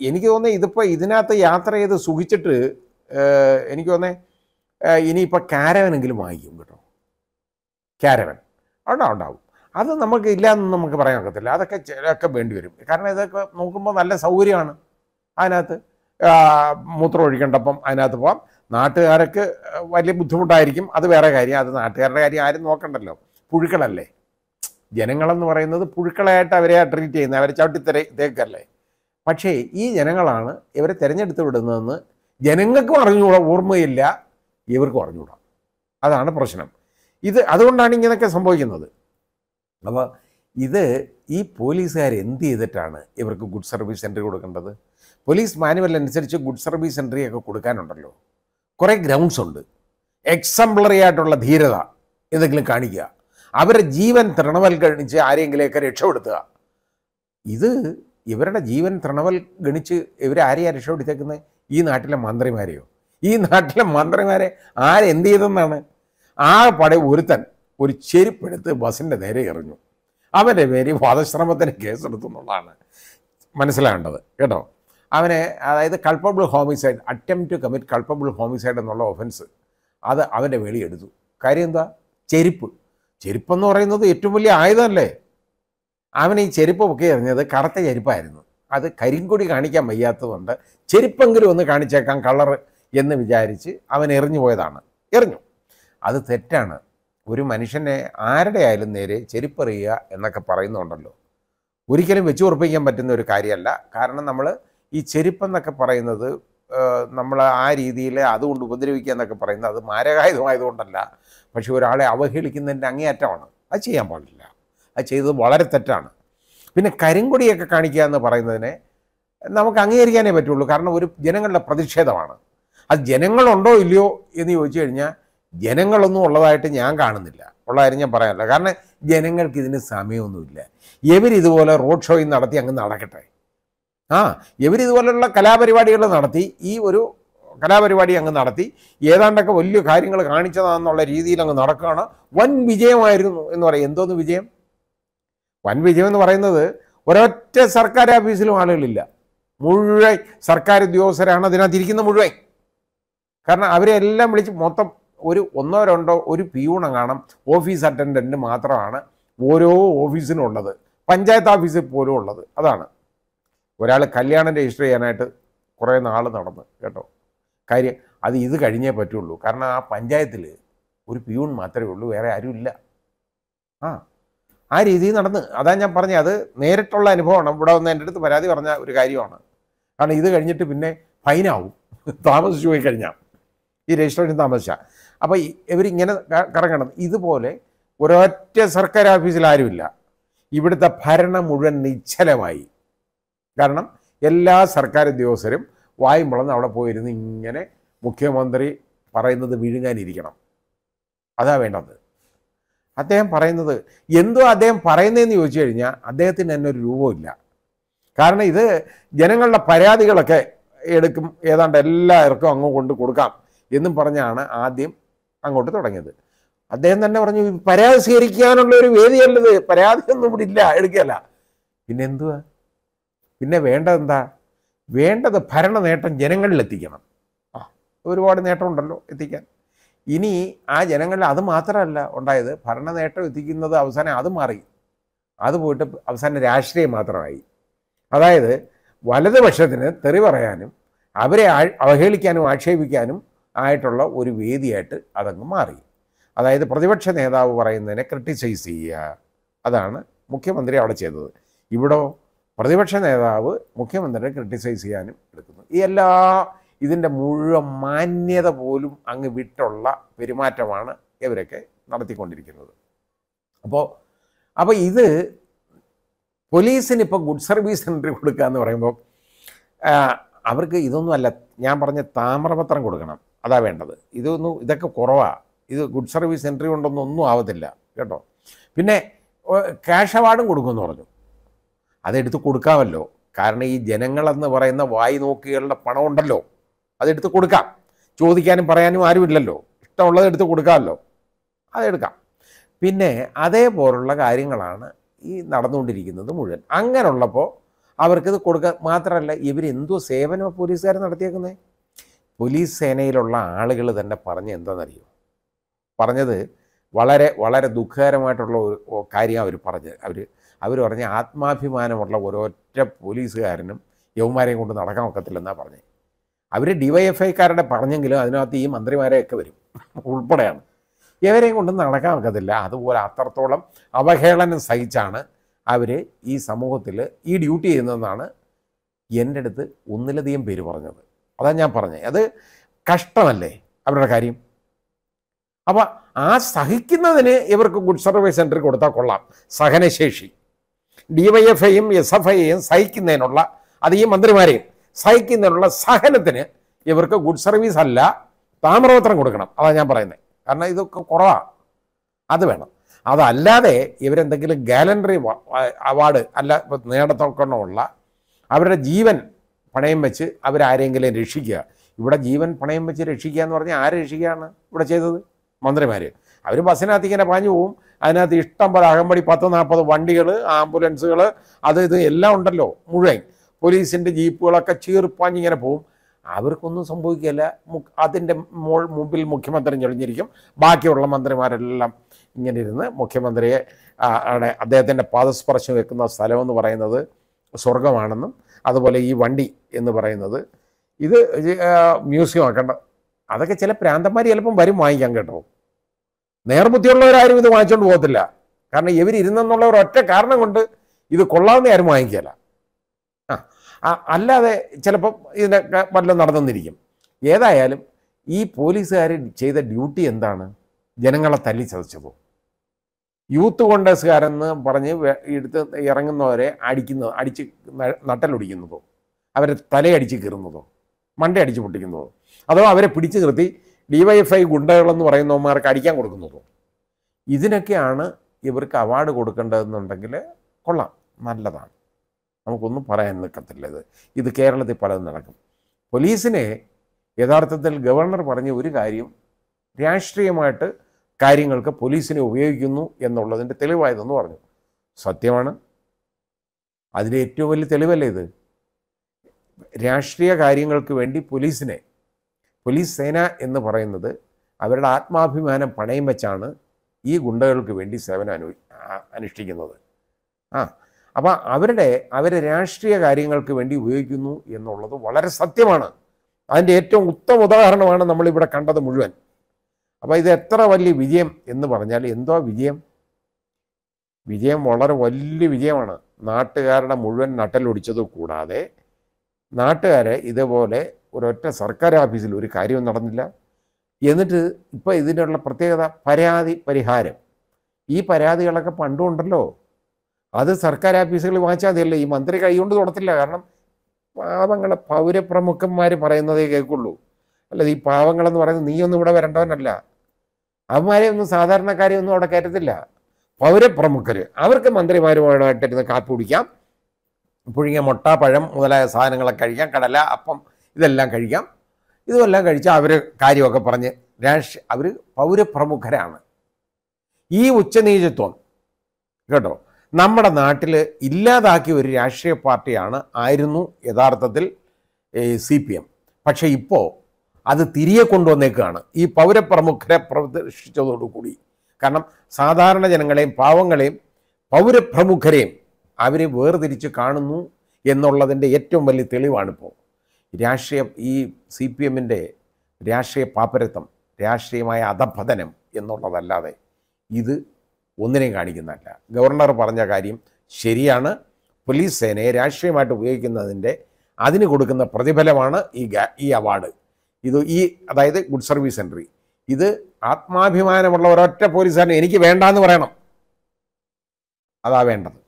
എനിക്ക് തോന്നുന്നത് ഇതിപ്പോൾ ഇതിനകത്ത് യാത്ര ചെയ്ത് സുഖിച്ചിട്ട് എനിക്ക് തോന്നുന്നത് ഇനിയിപ്പോൾ കാരവനെങ്കിലും വാങ്ങിക്കും കേട്ടോ. കാരവൻ. ഉണ്ടാവും ഉണ്ടാവും. അത് നമുക്ക് ഇല്ലയെന്ന് നമുക്ക് പറയാൻ ഒക്കത്തില്ല. അതൊക്കെ ചിലൊക്കെ വേണ്ടി വരും. കാരണം ഇതൊക്കെ നോക്കുമ്പോൾ നല്ല സൗകര്യമാണ് അതിനകത്ത്. മൂത്രം ഒഴിക്കേണ്ടപ്പം അതിനകത്ത് പോവാം. നാട്ടുകാർക്ക് വലിയ ബുദ്ധിമുട്ടായിരിക്കും. അത് വേറെ കാര്യം. അത് നാട്ടുകാരുടെ കാര്യം ആരും നോക്കണ്ടല്ലോ. പുഴുക്കളല്ലേ? ജനങ്ങളെന്ന് പറയുന്നത് പുഴുക്കളായിട്ട് അവരെ ട്രീറ്റ് ചെയ്യുന്നത് അവരെ ചവിട്ടി തെര തേക്കല്ലേ? പക്ഷേ ഈ ജനങ്ങളാണ് ഇവരെ തിരഞ്ഞെടുത്ത് വിടുന്നതെന്ന് ജനങ്ങൾക്കും അറിഞ്ഞുകൂടാ ഓർമ്മയില്ല ഇവർക്കും അറിഞ്ഞുകൂടാ അതാണ് പ്രശ്നം. ഇത് അതുകൊണ്ടാണ് ഇങ്ങനെയൊക്കെ സംഭവിക്കുന്നത്. അപ്പോൾ ഇത് ഈ പോലീസുകാർ എന്ത് ചെയ്തിട്ടാണ് ഇവർക്ക് ഗുഡ് സർവീസ് എൻട്രി കൊടുക്കേണ്ടത്? പോലീസ് മാനുവൽ അനുസരിച്ച് ഗുഡ് സർവീസ് എൻട്രി ഒക്കെ കൊടുക്കാനുണ്ടല്ലോ. കുറേ ഗ്രൗണ്ട്സ് ഉണ്ട്. എക്സംപ്ലറി ആയിട്ടുള്ള ധീരത എന്തെങ്കിലും കാണിക്കുക. അവരുടെ ജീവൻ തൃണവൽക്കരിച്ച് ആരെങ്കിലെയൊക്കെ രക്ഷപ്പെടുത്തുക. ഇത് ഇവരുടെ ജീവൻ തൃണവൽ ഗണിച്ച് ഇവരെ ആരെയാ രക്ഷപ്പെടുത്തേക്കുന്നത് ഈ നാട്ടിലെ മന്ത്രിമാരെയോ? ഈ നാട്ടിലെ മന്ത്രിമാരെ ആരെന്ത് ചെയ്തെന്നാണ്? ആ പട ഒരുത്തൻ ഒരു ചെരുപ്പെടുത്ത് ബസ്സിന്റെ നേരെ എറിഞ്ഞു. അവന്റെ പേര് വധശ്രമത്തിന് കേസെടുത്തു എന്നുള്ളതാണ് മനസ്സിലാകേണ്ടത്. കേട്ടോ? അവനെ അതായത് culpable homicide attempt to commit culpable homicide എന്നുള്ള ഒഫൻസ് അത് അവന്റെ വെളിയെടുത്തു കാര്യം എന്താ? ചെരുപ്പ്. ചെരുപ്പെന്ന് പറയുന്നത് ഏറ്റവും വലിയ ആയുധമല്ലേ? അവൻ ഈ ചെരുപ്പ് പൊക്കി എറിഞ്ഞത് കറുത്ത ചെരുപ്പായിരുന്നു. അത് കരിങ്കൊടി കാണിക്കാൻ വയ്യാത്തതുകൊണ്ട് ചെരുപ്പെങ്കിലും ഒന്ന് കാണിച്ചേക്കാം കളർ എന്ന് വിചാരിച്ച് അവൻ എറിഞ്ഞു പോയതാണ്. എറിഞ്ഞു. അത് തെറ്റാണ്. ഒരു മനുഷ്യനെ ആരുടെ ആയാലും നേരെ ചെരുപ്പെറിയുക എന്നൊക്കെ പറയുന്നുണ്ടല്ലോ. ഒരിക്കലും വെച്ചു ഉറപ്പിക്കാൻ പറ്റുന്ന ഒരു കാര്യമല്ല. കാരണം നമ്മൾ ഈ ചെരുപ്പെന്നൊക്കെ പറയുന്നത് നമ്മൾ ആ രീതിയിൽ അതുകൊണ്ട് ഉപദ്രവിക്കുക എന്നൊക്കെ പറയുന്നത് അത് മാരകായുധമായതുകൊണ്ടല്ല. പക്ഷെ ഒരാളെ അവഹേളിക്കുന്നതിന്റെ അങ്ങേയറ്റമാണ്. അത് ചെയ്യാൻ പാടില്ല. അത് ചെയ്തത് വളരെ തെറ്റാണ്. പിന്നെ കരിങ്കൊടിയൊക്കെ കാണിക്കുക എന്ന് പറയുന്നതിനെ നമുക്ക് അംഗീകരിക്കാനേ പറ്റുള്ളൂ. കാരണം ഒരു ജനങ്ങളുടെ പ്രതിഷേധമാണ്. അത് ജനങ്ങളുണ്ടോ ഇല്ലയോ എന്ന് ചോദിച്ചു കഴിഞ്ഞാൽ ജനങ്ങളൊന്നും ഉള്ളതായിട്ട് ഞാൻ കാണുന്നില്ല. ഉള്ള കാര്യം ഞാൻ പറയാനില്ല കാരണം ജനങ്ങൾക്ക് ഇതിന് സമയമൊന്നുമില്ല. ഇവരിതുപോലെ റോഡ് ഷോയും നടത്തി അങ്ങ് നടക്കട്ടെ. ആ ഇവരിതുപോലെയുള്ള കലാപരിപാടികൾ നടത്തി ഈ ഒരു കലാപരിപാടി അങ്ങ് നടത്തി ഏതാണ്ടൊക്കെ വലിയ കാര്യങ്ങൾ കാണിച്ചതാണെന്നുള്ള രീതിയിൽ അങ്ങ് നടക്കുകയാണ്. വൻ വിജയമായിരുന്നു എന്ന് പറയും. എന്തോന്ന് വിജയം? വൻ വിജയം എന്ന് പറയുന്നത് ഒരൊറ്റ സർക്കാർ ഓഫീസിലും ആളുകളില്ല. മുഴുവൻ സർക്കാർ ഉദ്യോഗസ്ഥരാണ് അതിനകത്തിരിക്കുന്ന മുഴുവൻ. കാരണം അവരെ എല്ലാം വിളിച്ച് മൊത്തം ഒരു ഒന്നോ രണ്ടോ ഒരു പിയൂണം കാണാം. ഓഫീസ് അറ്റൻഡന്റ് മാത്രമാണ് ഓരോ ഓഫീസിനും ഉള്ളത് പഞ്ചായത്ത് ഓഫീസിൽ പോലും ഉള്ളത്. അതാണ്. ഒരാൾ കല്യാണം രജിസ്റ്റർ ചെയ്യാനായിട്ട് കുറേ നാൾ നടന്ന് കേട്ടോ. കാര്യം അത് ഇത് കഴിഞ്ഞേ പറ്റുള്ളൂ. കാരണം ആ പഞ്ചായത്തിൽ ഒരു പിയൂൺ മാത്രമേ ഉള്ളൂ. വേറെ ആരുമില്ല. ആ. ആ രീതിയിൽ നടന്ന്. അതാ ഞാൻ പറഞ്ഞത് അത് നേരിട്ടുള്ള അനുഭവമാണ്. ഇവിടെ വന്ന് എന്റെ അടുത്ത് പരാതി പറഞ്ഞ ഒരു കാര്യമാണ്. കാരണം ഇത് കഴിഞ്ഞിട്ട് പിന്നെ ഫൈനാവും താമസിച്ചു പോയി കഴിഞ്ഞാൽ ഈ രജിസ്ട്രേഷൻ താമസിച്ചാൽ അപ്പോൾ ഇവരിങ്ങനെ കറങ്ങണം. ഇതുപോലെ ഒരൊറ്റ സർക്കാർ ഓഫീസിൽ ആരുമില്ല. ഇവിടുത്തെ ഭരണം മുഴുവൻ നിശ്ചലമായി. കാരണം എല്ലാ സർക്കാർ ഉദ്യോഗസ്ഥരും വായും വളർന്ന് അവിടെ പോയിരുന്ന് ഇങ്ങനെ മുഖ്യമന്ത്രി പറയുന്നത് വിഴുങ്ങാനിരിക്കണം. അതാ വേണ്ടത്. അദ്ദേഹം പറയുന്നത് എന്തോ അദ്ദേഹം പറയുന്നതെന്ന് ചോദിച്ചു കഴിഞ്ഞാൽ അദ്ദേഹത്തിന് തന്നെ ഒരു രൂപമില്ല കാരണം ഇത് ജനങ്ങളുടെ പരാതികളൊക്കെ എടുക്കും ഏതാണ്ട് എല്ലാവർക്കും അങ്ങ് കൊണ്ട് കൊടുക്കാം എന്നും പറഞ്ഞാണ് ആദ്യം അങ്ങോട്ട് തുടങ്ങിയത്. അദ്ദേഹം തന്നെ പറഞ്ഞു പരാതി സ്വീകരിക്കാനുള്ള ഒരു വേദിയല്ലത് പരാതിയൊന്നും ഇവിടെ ഇല്ല എടുക്കുകയല്ല. പിന്നെ എന്തുവാ? പിന്നെ വേണ്ടത് എന്താ? വേണ്ടത് ഭരണ നേട്ടം ജനങ്ങളിൽ എത്തിക്കണം ആ ഒരുപാട് നേട്ടമുണ്ടല്ലോ എത്തിക്കാൻ. ഇനി ആ ജനങ്ങളിൽ അത് മാത്രമല്ല ഉണ്ടായത്. ഭരണ നേട്ടം എത്തിക്കുന്നത് അവസാനം അത് മാറി. അത് പോയിട്ട് അവസാനം രാഷ്ട്രീയം മാത്രമായി. അതായത് വലതുപക്ഷത്തിന് തെറി പറയാനും അവരെ അവഹേളിക്കാനും ആക്ഷേപിക്കാനും ആയിട്ടുള്ള ഒരു വേദിയായിട്ട് അതങ്ങ് മാറി. അതായത് പ്രതിപക്ഷ നേതാവ് പറയുന്നതിനെ ക്രിട്ടിസൈസ് ചെയ്യുക. അതാണ് മുഖ്യമന്ത്രി അവിടെ ചെയ്തത്. ഇവിടോ പ്രതിപക്ഷ നേതാവ് മുഖ്യമന്ത്രിയെ ക്രിട്ടിസൈസ് ചെയ്യാനും എടുക്കുന്നു. ഈ എല്ലാ ഇതിന്റെ മുഴുവൻ മാന്യത പോലും അങ്ങ് വിട്ടുള്ള പെരുമാറ്റമാണ് ഇവരൊക്കെ നടത്തിക്കൊണ്ടിരിക്കുന്നത്. അപ്പോൾ അപ്പോൾ ഇത് പോലീസിന് ഇപ്പോൾ ഗുഡ് സർവീസ് എൻട്രി കൊടുക്കുക എന്ന് പറയുമ്പോൾ അവർക്ക് ഇതൊന്നുമല്ല ഞാൻ പറഞ്ഞ താമ്രപത്രം കൊടുക്കണം അതാ വേണ്ടത്. ഇതൊന്നും ഇതൊക്കെ കുറവാണ് ഇത് ഗുഡ് സർവീസ് എൻട്രി കൊണ്ടൊന്നും ഒന്നും ആവത്തില്ല കേട്ടോ. പിന്നെ ക്യാഷ് അവാർഡും കൊടുക്കുമെന്ന് പറഞ്ഞു. അതെടുത്ത് കൊടുക്കാമല്ലോ. കാരണം ഈ ജനങ്ങളെന്ന് പറയുന്ന വായി നോക്കികളുടെ പണം ഉണ്ടല്ലോ അതെടുത്ത് കൊടുക്കാം. ചോദിക്കാനും പറയാനും ആരുമില്ലല്ലോ. ഇഷ്ടമുള്ളത് എടുത്ത് കൊടുക്കാമല്ലോ. അതെടുക്കാം. പിന്നെ അതേപോലുള്ള കാര്യങ്ങളാണ് ഈ നടന്നുകൊണ്ടിരിക്കുന്നത് മുഴുവൻ. അങ്ങനെയുള്ളപ്പോൾ അവർക്കിത് കൊടുക്കുക മാത്രമല്ല ഇവരെന്തോ സേവനം പോലീസുകാർ നടത്തിയേക്കുന്നത് പോലീസ് സേനയിലുള്ള ആളുകൾ തന്നെ പറഞ്ഞ് എന്താണെന്നറിയോ പറഞ്ഞത് വളരെ വളരെ ദുഃഖകരമായിട്ടുള്ള ഒരു കാര്യം അവർ പറഞ്ഞ് അവർ അവർ പറഞ്ഞ ആത്മാഭിമാനമുള്ള ഒരൊറ്റ പോലീസുകാരനും യൗമാരെയും കൊണ്ട് നടക്കാൻ ഒക്കത്തില്ലെന്നാണ് പറഞ്ഞത് അവർ ഡിവൈഎഫ്ഐക്കാരുടെ പറഞ്ഞെങ്കിലും അതിനകത്ത് ഈ മന്ത്രിമാരെയൊക്കെ വരും. ഉൾപ്പെടെയാണ്. ഇവരെയും കൊണ്ട് നടക്കാൻ ഒക്കത്തില്ല. അതുപോലെ അത്രത്തോളം അവഹേളനം സഹിച്ചാണ് അവർ ഈ സമൂഹത്തിൽ ഈ ഡ്യൂട്ടി ചെയ്യുന്നതെന്നാണ് എന്റെ അടുത്ത് ഒന്നിലധികം പേര് പറഞ്ഞത്. അതാ ഞാൻ പറഞ്ഞത് അത് കഷ്ടമല്ലേ അവരുടെ കാര്യം? അപ്പോൾ ആ സഹിക്കുന്നതിന് ഇവർക്ക് ഗുഡ് സർവീസ് സെന്ററിൽ കൊടുത്താൽ കൊള്ളാം. സഹനശേഷി. ഡി വൈ എഫ് ഐയും എസ് എഫ് ഐയും സഹിക്കുന്നതിനുള്ള അത് ഈ മന്ത്രിമാരെയും സഹിക്കുന്നതിനുള്ള സഹനത്തിന് ഇവർക്ക് ഗുഡ് സർവീസ് അല്ല താമ്രപത്രം കൊടുക്കണം. അതാണ് ഞാൻ പറയുന്നത് കാരണം ഇതൊക്കെ കുറവാണ് അത് വേണം. അതല്ലാതെ ഇവരെന്തെങ്കിലും ഗാലൻറി അവാർഡ് അല്ല ഇപ്പൊ നേടത്തക്കണ്ണമുള്ള അവരുടെ ജീവൻ പണയം വെച്ച് അവരാരെങ്കിലും രക്ഷിക്കുക. ഇവിടെ ജീവൻ പണയം വെച്ച് രക്ഷിക്കുക എന്ന് പറഞ്ഞാൽ ആരെ രക്ഷിക്കുകയാണ് ഇവിടെ ചെയ്തത്? മന്ത്രിമാർ അവർ ബസ്സിനകത്ത് ഇങ്ങനെ പാഞ്ഞു പോവും. അതിനകത്ത് ഇഷ്ടം പോലെ അകമ്പടി പത്ത് നാൽപ്പത് വണ്ടികൾ ആംബുലൻസുകൾ അത് ഇത് എല്ലാം ഉണ്ടല്ലോ മുഴുവൻ. പോലീസിന്റെ ജീപ്പുകളൊക്കെ ചീർപ്പാഞ്ഞിങ്ങനെ പോവും. അവർക്കൊന്നും സംഭവിക്കില്ല അതിന്റെ മോൾ മുമ്പിൽ മുഖ്യമന്ത്രി ഞൊളിഞ്ഞിരിക്കും. ബാക്കിയുള്ള മന്ത്രിമാരെല്ലാം ഇങ്ങനെ ഇരുന്ന് മുഖ്യമന്ത്രിയെ അദ്ദേഹത്തിന്റെ പാദസ്പർശം വെക്കുന്ന സ്ഥലമെന്ന് പറയുന്നത് സ്വർഗമാണെന്നും അതുപോലെ ഈ വണ്ടി എന്ന് പറയുന്നത്. ഇത് മ്യൂസിയം ആക്കേണ്ട അതൊക്കെ ചില പ്രാന്തന്മാർ ചിലപ്പം വരും വാങ്ങിക്കാൻ കേട്ടോ. നേർബുദ്ധിയുള്ളവരാരും ഇത് വാങ്ങിച്ചുകൊണ്ട് പോകത്തില്ല. കാരണം ഇവരിരുന്നെന്നുള്ള ഒരൊറ്റ കാരണം കൊണ്ട് ഇത് കൊള്ളാവുന്ന ആരും വാങ്ങിക്കില്ല അല്ലാതെ ചിലപ്പം ഇതിന്റെ വല്ലതും നടന്നെന്നിരിക്കും. ഏതായാലും ഈ പോലീസുകാർ ചെയ്ത ഡ്യൂട്ടി എന്താണ്? ജനങ്ങളെ തല്ലി ചതച്ചതോ യൂത്ത് കോൺഗ്രസ്സുകാരെന്ന് പറഞ്ഞ് എടുത്ത് ഇറങ്ങുന്നവരെ അടിക്കുന്ന അടിച്ച് നട്ടലൊടിക്കുന്നതോ അവരെ തലയടിച്ച് കീറുന്നതോ മണ്ടയടിച്ച് പൊട്ടിക്കുന്നതോ അതോ അവരെ പിടിച്ചു നിർത്തി ഡിവൈഎഫ്ഐ ഗുണ്ടകളെന്ന് പറയുന്നവന്മാർക്ക് അടിക്കാൻ കൊടുക്കുന്നതോ? ഇതിനൊക്കെയാണ് ഇവർക്ക് അവാർഡ് കൊടുക്കേണ്ടതെന്നുണ്ടെങ്കിൽ കൊള്ളാം നല്ലതാണ്. നമുക്കൊന്നും പറയാൻ നിൽക്കത്തില്ല ഇത്. ഇത് കേരളത്തിൽ പലതും നടക്കും. പോലീസിനെ യഥാർത്ഥത്തിൽ ഗവർണർ പറഞ്ഞ ഒരു കാര്യം രാഷ്ട്രീയമായിട്ട് കാര്യങ്ങൾക്ക് പോലീസിനെ ഉപയോഗിക്കുന്നു എന്നുള്ളതിന്റെ തെളിവായതെന്ന് പറഞ്ഞു. സത്യമാണ്. അതിന്റെ ഏറ്റവും വലിയ തെളിവല്ലേ ഇത്? രാഷ്ട്രീയ കാര്യങ്ങൾക്ക് വേണ്ടി പോലീസിനെ പോലീസ് സേന എന്ന് പറയുന്നത് അവരുടെ ആത്മാഭിമാനം പണയം വെച്ചാണ് ഈ ഗുണ്ടകൾക്ക് വേണ്ടി സേവനം അനു അനുഷ്ഠിക്കുന്നത്. ആ അപ്പോൾ അവരുടെ അവരെ രാഷ്ട്രീയ കാര്യങ്ങൾക്ക് വേണ്ടി ഉപയോഗിക്കുന്നു എന്നുള്ളത് വളരെ സത്യമാണ്. അതിന്റെ ഏറ്റവും ഉത്തമ ഉദാഹരണമാണ് നമ്മളിവിടെ കണ്ടത് മുഴുവൻ. അപ്പോൾ ഇത് എത്ര വലിയ വിജയം എന്ന് പറഞ്ഞാൽ എന്തോ വിജയം? വിജയം വളരെ വലിയ വിജയമാണ്. നാട്ടുകാരുടെ മുഴുവൻ നട്ടലൊടിച്ചത് കൂടാതെ നാട്ടുകാരെ ഇതേപോലെ ഒരൊറ്റ സർക്കാർ ഓഫീസിൽ ഒരു കാര്യവും നടന്നില്ല. എന്നിട്ട് ഇപ്പോൾ ഇതിനുള്ള പ്രത്യേകത പരാതി പരിഹാരം. ഈ പരാതികളൊക്കെ പണ്ടും ഉണ്ടല്ലോ അത് സർക്കാർ ആഫീസുകൾ വാങ്ങിച്ചാൽ മതിയല്ലേ? ഈ മന്ത്രി കൈകൊണ്ട് തുടത്തില്ല. കാരണം പാവങ്ങളെ പൗരപ്രമുഖന്മാർ പറയുന്നതേ കേൾക്കുള്ളൂ. അല്ല ഈ പാവങ്ങളെന്ന് പറയുന്നത് നീയൊന്നും ഇവിടെ വരേണ്ടവനല്ല. അവന്മാരെ ഒന്നും സാധാരണക്കാരെ ഒന്നും അവിടെ കയറ്റത്തില്ല. പൗരപ്രമുഖർ അവർക്ക് മന്ത്രിമാരുമായിട്ടിരുന്ന് കാപ്പി കുടിക്കാം. പുഴുങ്ങിയ മുട്ട പഴം മുതലായ സാധനങ്ങളൊക്കെ കഴിക്കാം. കടല അപ്പം ഇതെല്ലാം കഴിക്കാം. ഇതുമെല്ലാം കഴിച്ചാൽ അവർ കാര്യമൊക്കെ പറഞ്ഞ് രാഷ്ട്രീയ അവർ പൗരപ്രമുഖരാണ്. ഈ ഉച്ചനീചത്വം. കേട്ടോ? നമ്മുടെ നാട്ടിൽ ഇല്ലാതാക്കിയ ഒരു രാഷ്ട്രീയ പാർട്ടിയാണ് ആയിരുന്നു യഥാർത്ഥത്തിൽ സി പി എം. പക്ഷേ ഇപ്പോൾ അത് തിരികെ കൊണ്ടുവന്നേക്കാണ്. ഈ പൗരപ്രമുഖരെ പ്രദർശിച്ചതോടുകൂടി കാരണം സാധാരണ ജനങ്ങളെയും പാവങ്ങളെയും പൗരപ്രമുഖരെയും അവരെ വേർതിരിച്ച് കാണുന്നു എന്നുള്ളതിന്റെ ഏറ്റവും വലിയ തെളിവാണിപ്പോൾ രാഷ്ട്രീയ ഈ സി പി എമ്മിന്റെ രാഷ്ട്രീയ പാപ്പരത്വം രാഷ്ട്രീയമായ അധപതനം എന്നുള്ളതല്ലാതെ ഇത് ഒന്നിനെയും കാണിക്കുന്നതല്ല. ഗവർണർ പറഞ്ഞ കാര്യം ശരിയാണ്. പോലീസ് സേനയെ രാഷ്ട്രീയമായിട്ട് ഉപയോഗിക്കുന്നതിന്റെ അതിന് കൊടുക്കുന്ന പ്രതിഫലമാണ് ഈ ഈ അവാർഡ്. ഇത് ഈ അതായത് ഗുഡ് സർവീസ് എൻട്രി. ഇത് ആത്മാഭിമാനമുള്ള ഒരൊറ്റ പോലീസുകാരനെ എനിക്ക് വേണ്ടാന്ന് പറയണം. അതാ വേണ്ടത്.